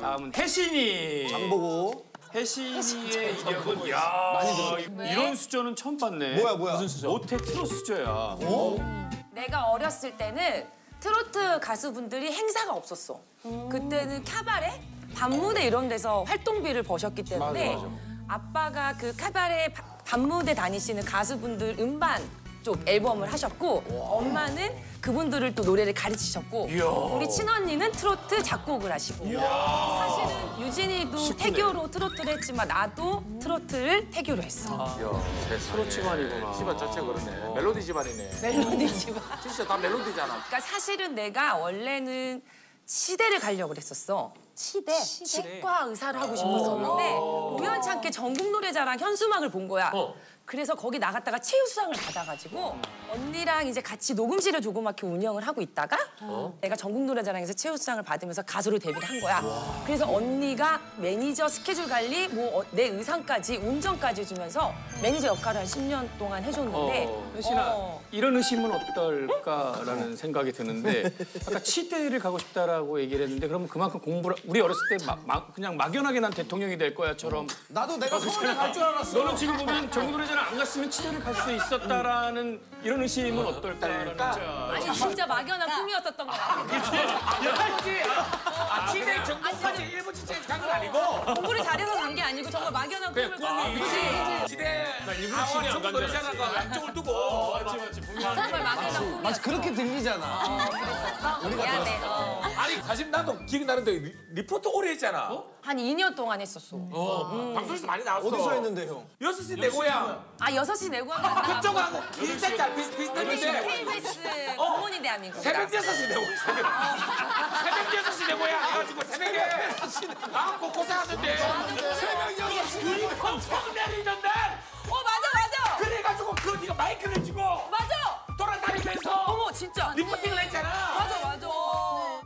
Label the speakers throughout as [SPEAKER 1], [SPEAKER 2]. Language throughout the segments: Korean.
[SPEAKER 1] 다음은 혜신이.
[SPEAKER 2] 장보고.
[SPEAKER 1] 혜신이의 이력은 야 이런 수저는 처음 봤네.
[SPEAKER 2] 뭐야, 뭐야?
[SPEAKER 1] 무슨 수저? 모태 트로 수저야.
[SPEAKER 3] 내가 어렸을 때는 트로트 가수분들이 행사가 없었어. 그때는 카바레, 밤무대 이런 데서 활동비를 버셨기 때문에 아빠가 그 카바레 바- 밤무대 다니시는 가수분들 음반 쪽 앨범을 하셨고 엄마는 그분들을 또 노래를 가르치셨고 우리 친언니는 트로트 작곡을 하시고 사실은 유진이도 태교로 트로트를 했지만 나도 트로트를 태교로 했어.
[SPEAKER 1] 트로 집안이구나.
[SPEAKER 4] 집안 자체 그러네. 멜로디 집안이네.
[SPEAKER 3] 멜로디 집안.
[SPEAKER 4] 진짜 다 멜로디잖아.
[SPEAKER 3] 그러니까 사실은 내가 원래는 치대를 가려고 그랬었어. 치대? 치과 의사를 하고 싶었었는데 우연찮게 전국 노래자랑 현수막을 본 거야. 그래서 거기 나갔다가 최우수상을 받아가지고 언니랑 이제 같이 녹음실을 조그맣게 운영을 하고 있다가 내가 전국 노래자랑에서 최우수상을 받으면서 가수로 데뷔를 한 거야. 그래서 언니가 매니저 스케줄 관리, 뭐 내 의상까지 운전까지 해주면서 매니저 역할을 한 10년 동안 해줬는데
[SPEAKER 1] 어, 혜신아
[SPEAKER 3] 어.
[SPEAKER 1] 이런 의심은 어떨까라는 생각이 드는데 아까 치대를 가고 싶다라고 얘기를 했는데 그러면 그만큼 공부를 우리 어렸을 때 막, 막 그냥 막연하게 난 대통령이 될 거야처럼
[SPEAKER 2] 나도 내가 서울대 갈줄 알았어.
[SPEAKER 1] 너는 지금 보면 전국노래자랑 안 갔으면 치대를 갈수 있었다라는 이런 의심은 어떨까라는 자.
[SPEAKER 3] 아니 진짜 막연한 꿈이었었던 거야.
[SPEAKER 4] 아, 치대 전국까지 일부 치대 간건 아니고
[SPEAKER 3] 공부를 잘해서 간 게 아니고 정말 막연한 꿈을 꿨어.
[SPEAKER 4] 치 대 아와 전국 노래자랑과 양쪽을 두고
[SPEAKER 3] 정말 막연한 꿈이었어.
[SPEAKER 2] 마치 그렇게 들리잖아.
[SPEAKER 3] 미안해. 어.
[SPEAKER 4] 아니 사실 나도 기억나는데 리, 리포터 오래 했잖아.
[SPEAKER 3] 한 2년 동안 했었어.
[SPEAKER 4] 방송에서 많이 나왔어.
[SPEAKER 2] 어디서 했는데 형?
[SPEAKER 4] 여섯 시 내 고향.
[SPEAKER 3] 아 6시 내고향 안 나가고
[SPEAKER 4] 그쪽하고 비슷했잖아. 비슷, 비슷했는데
[SPEAKER 3] KBS 부모님 대한민국.
[SPEAKER 4] 새벽 여섯 시내 고향. 새벽 여섯 시내 고향 해가지고 새벽에 아고 고생하는데 새벽 여섯 시 유니폼 펑 내리는
[SPEAKER 3] 날어 맞아 맞아.
[SPEAKER 4] 그 네가 마이크를 쥐고
[SPEAKER 3] 맞아.
[SPEAKER 4] 돌아다니면서
[SPEAKER 3] 어머 진짜.
[SPEAKER 4] 리포팅을 했잖아.
[SPEAKER 3] 맞아 맞아.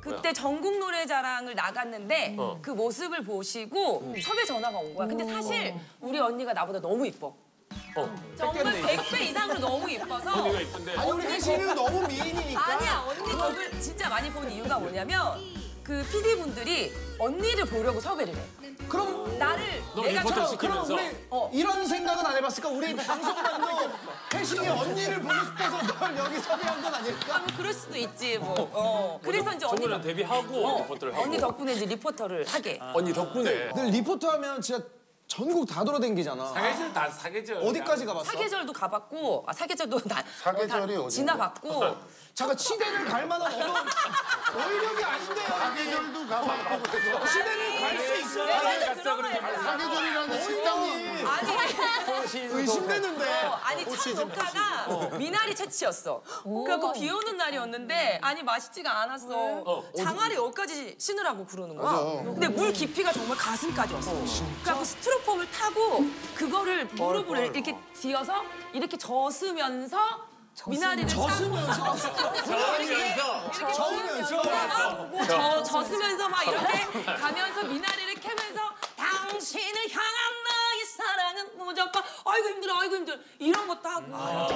[SPEAKER 3] 그때 전국 노래자랑을 나갔는데 그 모습을 보시고 섭외 전화가 온 거야. 근데 사실 우리 언니가 나보다 너무 이뻐. 정말 100배 이상으로 너무 이뻐서
[SPEAKER 2] 아니 우리 혜신이는 너무 미인이니까.
[SPEAKER 3] 아니야 언니 덕을 진짜 많이 본 이유가 뭐냐면 그 PD 분들이 언니를 보려고 섭외를 해.
[SPEAKER 2] 그럼
[SPEAKER 3] 나를 내가 저
[SPEAKER 2] 그럼 우리
[SPEAKER 3] 어.
[SPEAKER 2] 이런 생각은 안 해봤을까? 우리 방송반도 혜신이 언니를 보고 싶어서 널 여기 섭외한 건 아닐까?
[SPEAKER 3] 아, 뭐 그럴 수도 있지 뭐. 어. 그래서 이제 언니
[SPEAKER 1] 데뷔하고
[SPEAKER 3] 어, 언니 덕분에 이제 리포터를 하게.
[SPEAKER 1] 언니 덕분에
[SPEAKER 2] 늘 리포터 하면 진짜 전국 다 돌아다니잖아.
[SPEAKER 4] 사계절 다 사계절.
[SPEAKER 2] 어디까지 가봤어?
[SPEAKER 3] 사계절도 가봤고 아, 사계절도 나
[SPEAKER 5] 사계절이
[SPEAKER 3] 다
[SPEAKER 5] 어디예요?
[SPEAKER 3] 지나봤고
[SPEAKER 2] 잠깐 치대를 갈 만한 어려운 어 휘력이 아닌데요.
[SPEAKER 5] 사계절도 가봤고 그래서
[SPEAKER 2] 치대를 갈수 있어요.
[SPEAKER 5] 사계절이라는 식당이
[SPEAKER 3] 아니
[SPEAKER 2] 의심되는데.
[SPEAKER 3] 어, 아니 첫 녹화가 미나리 채취였어. 그래갖고 비 오는 날이었는데 아니 맛있지가 않았어. 장아리 여기까지 신으라고 그러는 거야. 근데 물 깊이가 정말 가슴까지 왔어. 그래갖고 스티로폼을 타고 그거를 무릎을 이렇게 뒤어서 이렇게 젖으면서 미나리를
[SPEAKER 2] 젖으면서?
[SPEAKER 3] 저으면서
[SPEAKER 2] 저으면서?
[SPEAKER 3] 저, 젖으면서 막 이렇게 가면서 미나리를 캐면서 당신을 향한 나의 사랑은 무조건 아이고 힘들어 아이고 힘들어 이런 것도 하고
[SPEAKER 4] 아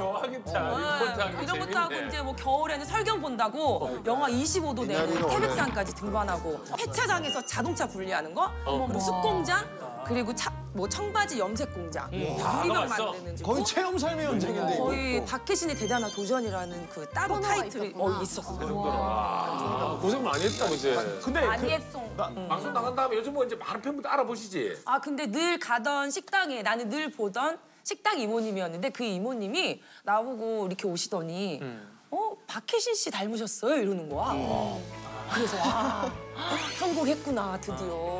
[SPEAKER 4] 좋아하겠다. 하는 게
[SPEAKER 3] 이런 것도 하고. 이제 뭐 겨울에는 설경 본다고 영하 25도 되는
[SPEAKER 5] 미나리가
[SPEAKER 3] 태백산까지 등반하고 폐차장에서 자동차 분리하는 거 그리고 숯공장 그리고 차, 뭐 청바지 염색 공장 유리병 만드는 집.
[SPEAKER 2] 거의 체험 삶의 현장인데. 이거.
[SPEAKER 3] 거의 박혜신의 대단한 도전이라는 그 따로 타이틀이 어, 있었어.
[SPEAKER 4] 고생 많이 했다 그제. 근데
[SPEAKER 3] 많이
[SPEAKER 4] 그
[SPEAKER 3] 했어.
[SPEAKER 4] 방송 나간 다음에 요즘 뭐 이제 많은 팬분들 알아보시지.
[SPEAKER 3] 아 근데 늘 가던 식당에 나는 늘 보던 식당 이모님이었는데 그 이모님이 나보고 이렇게 오시더니 어 박혜신 씨 닮으셨어요 이러는 거야. 그래서 아 선곡했구나 드디어.